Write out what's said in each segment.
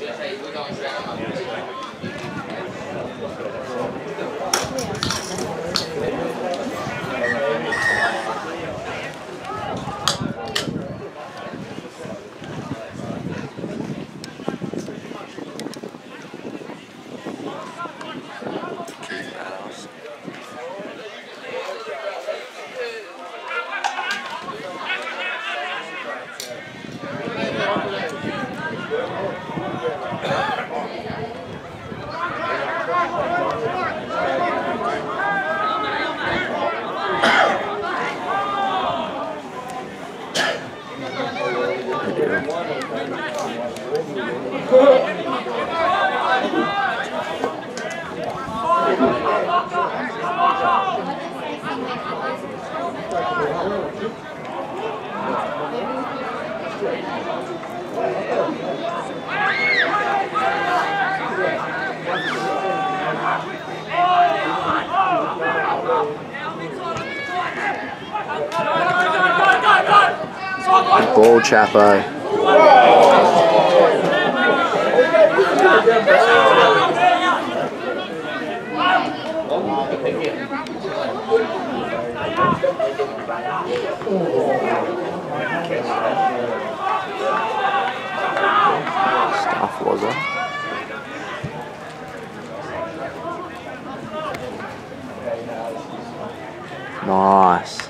Saya juga. Ball Chapo. Stuff was it? Nice.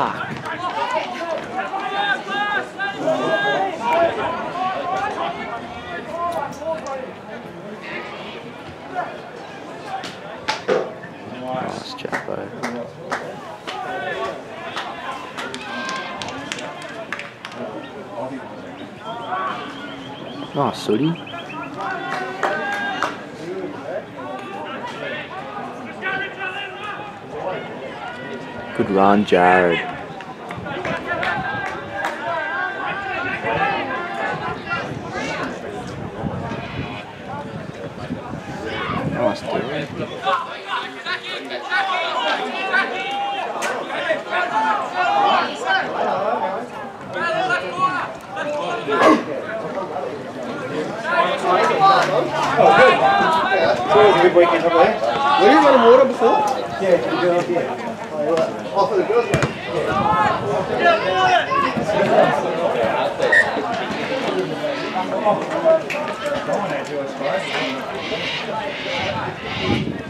Nice, Chapo. Nice, Sooty. Good run, Jared. Nice, dude. So it was a good weekend, probably. Were you running water before? Yeah, girls, yeah. Oh. Oh, the girls, yeah. Hey.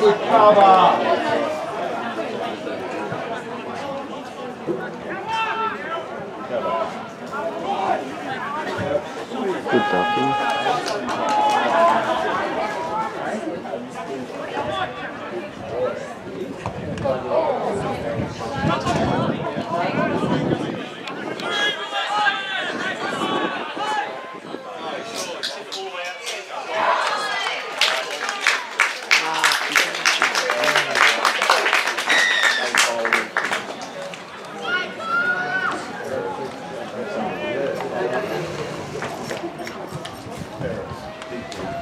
Good cover. Good ducking. parents, teachers,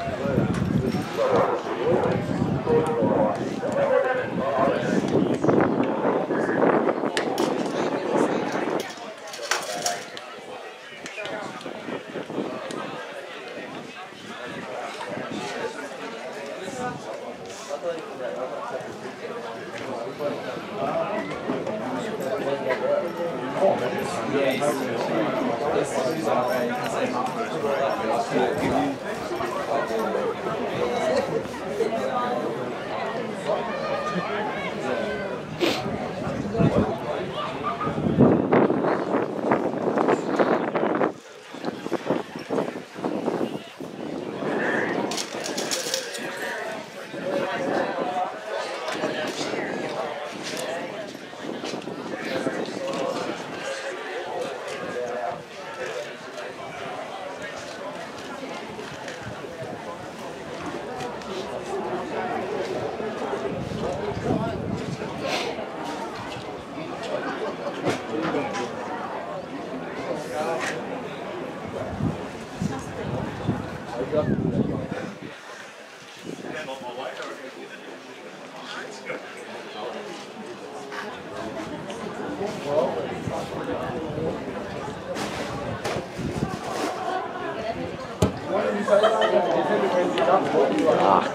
Ach.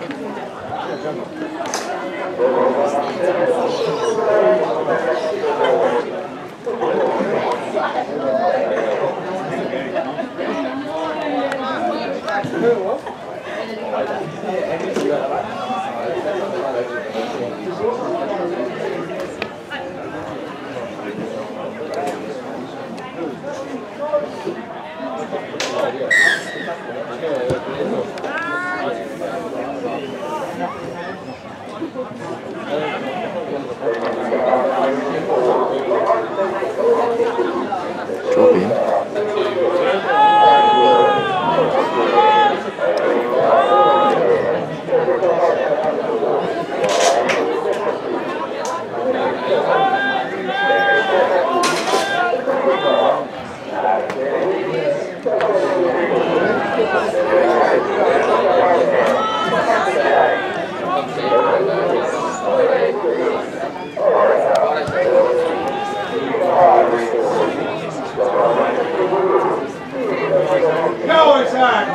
Go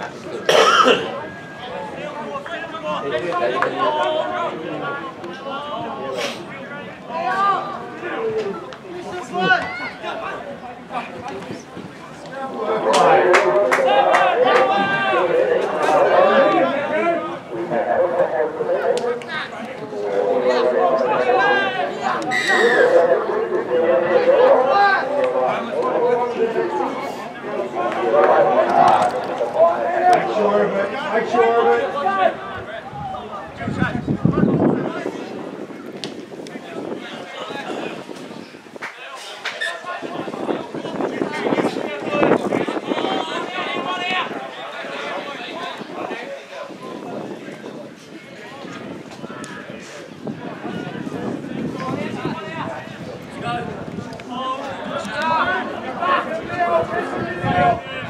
inside! Make sure of it, make sure of it. Go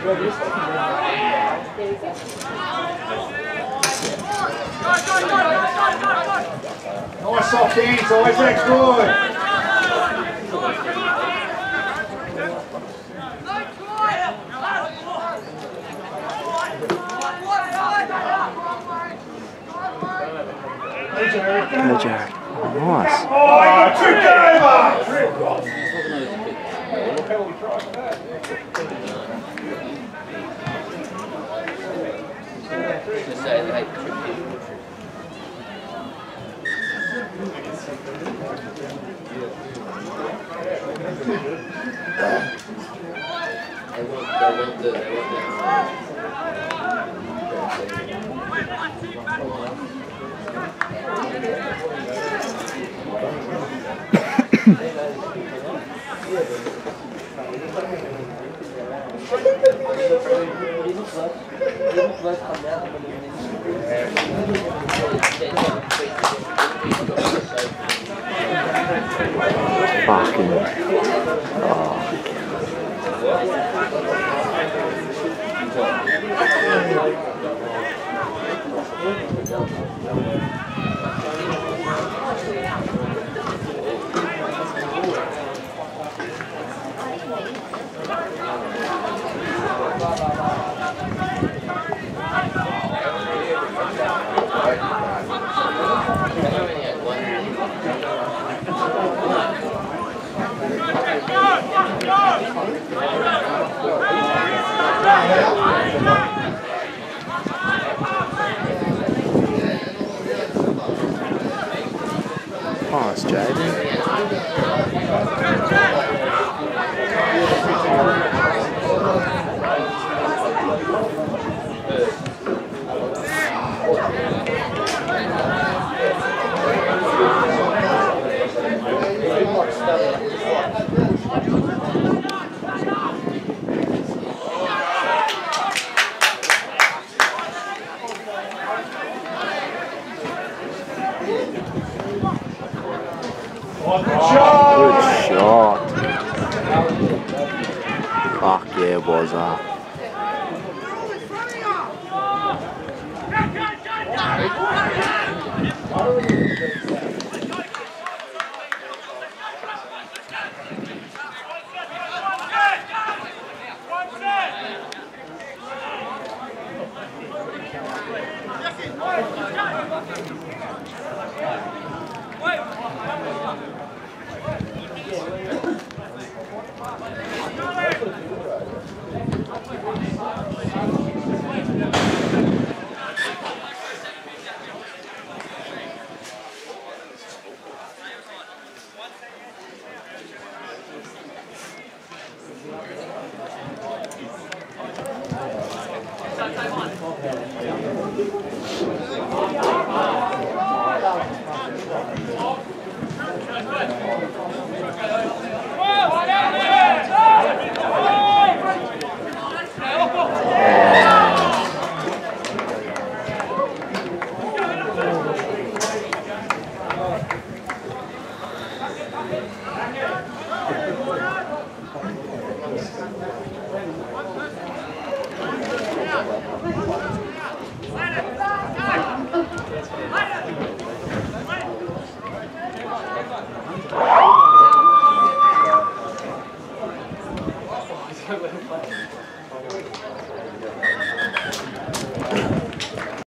Nice soft hands, Isaac, good. Hey, Jared. Hey, Jared. Oh, nice. Oh, you took over! able to cross that. I went, I went, the, I went down. Fucking. Oh. Nice,